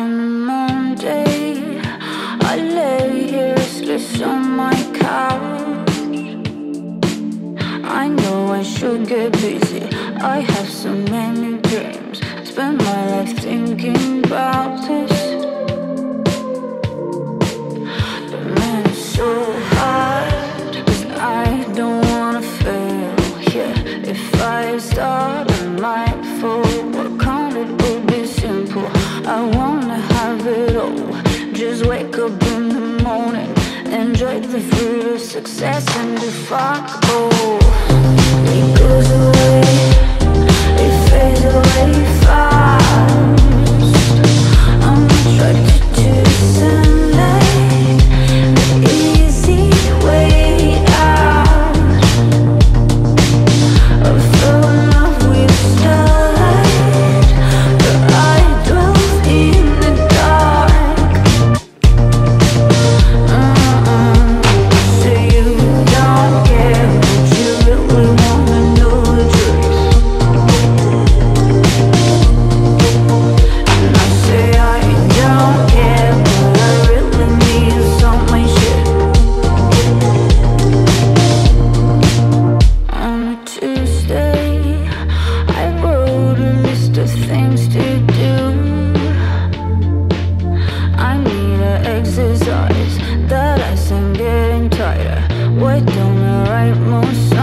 And Monday, I lay here restless on my couch. I know I should get busy. I have so many dreams. Spend my life thinking about Enjoy the fruit of success and be Why don't I write more songs?